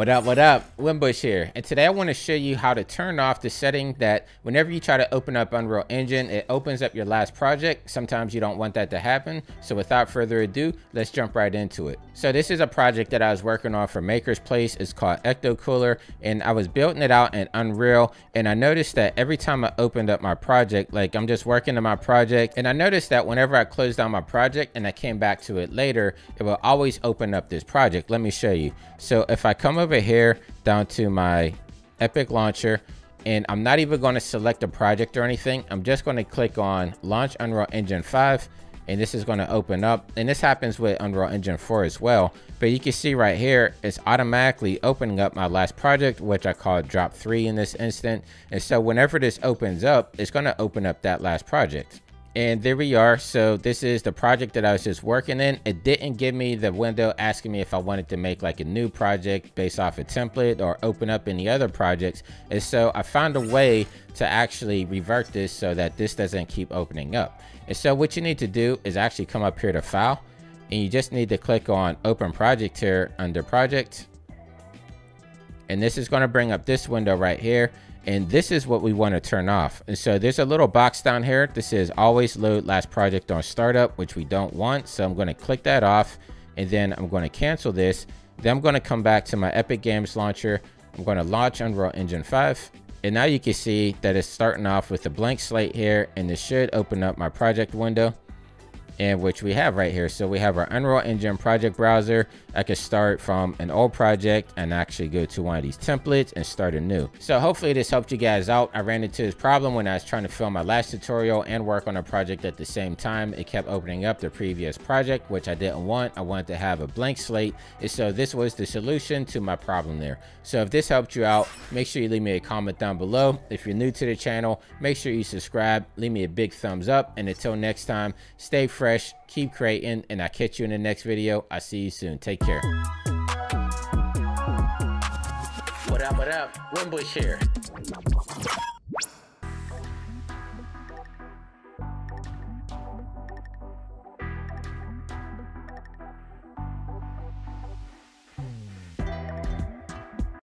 What up, what up? Winbush here. And today I want to show you how to turn off the setting that whenever you try to open up Unreal Engine, it opens up your last project. Sometimes you don't want that to happen. So without further ado, let's jump right into it. So this is a project that I was working on for MakersPlace. It's called Ecto Cooler and I was building it out in Unreal. And I noticed that every time I opened up my project, like I'm just working on my project. And I noticed that whenever I closed down my project and I came back to it later, it will always open up this project. Let me show you. So if I come over here down to my Epic launcher and I'm not even going to select a project or anything. I'm just going to click on launch Unreal Engine 5 and this is going to open up and this happens with Unreal Engine 4 as well. But you can see right here, it's automatically opening up my last project, which I call drop three in this instant. And so whenever this opens up, it's going to open up that last project and there we are. So this is the project that i was just working in. It didn't give me the window asking me if i wanted to make like a new project based off a template or open up any other projects. And so i found a way to actually revert this so that this doesn't keep opening up. And so what you need to do is actually come up here to file and you just need to click on open project here under project and this is going to bring up this window right here and this is what we want to turn off. And so there's a little box down here this says always load last project on startup which we don't want. So i'm going to click that off and then i'm going to cancel this. Then i'm going to come back to my epic games launcher. I'm going to launch unreal engine 5 and now you can see that it's starting off with a blank slate here and this should open up my project window and which we have right here. So we have our Unreal Engine project browser. I can start from an old project and actually go to one of these templates and start a new. So hopefully this helped you guys out. I ran into this problem when I was trying to film my last tutorial and work on a project at the same time. It kept opening up the previous project, which I didn't want. I wanted to have a blank slate. And so this was the solution to my problem there. So if this helped you out, make sure you leave me a comment down below. If you're new to the channel, make sure you subscribe, leave me a big thumbs up. And until next time, stay fresh fresh, keep creating, and I'll catch you in the next video. I'll see you soon. Take care. What up, what up? Winbush here.